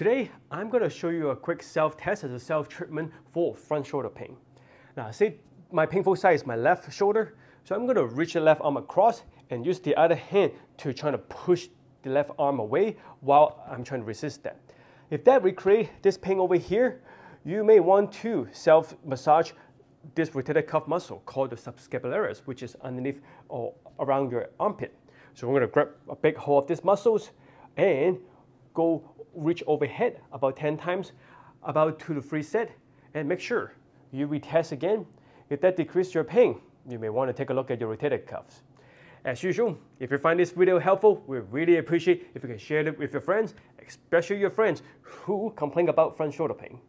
Today, I'm going to show you a quick self-test as a self-treatment for front shoulder pain. Now, say my painful side is my left shoulder, so I'm going to reach the left arm across and use the other hand to try to push the left arm away while I'm trying to resist that. If that recreate this pain over here, you may want to self-massage this rotator cuff muscle called the subscapularis, which is underneath or around your armpit. So we're going to grab a big hold of these muscles and go reach overhead about 10 times, about two to three set, and make sure you retest again. If that decreases your pain, you may want to take a look at your rotator cuffs. As usual, if you find this video helpful, we really appreciate if you can share it with your friends, especially your friends who complain about front shoulder pain.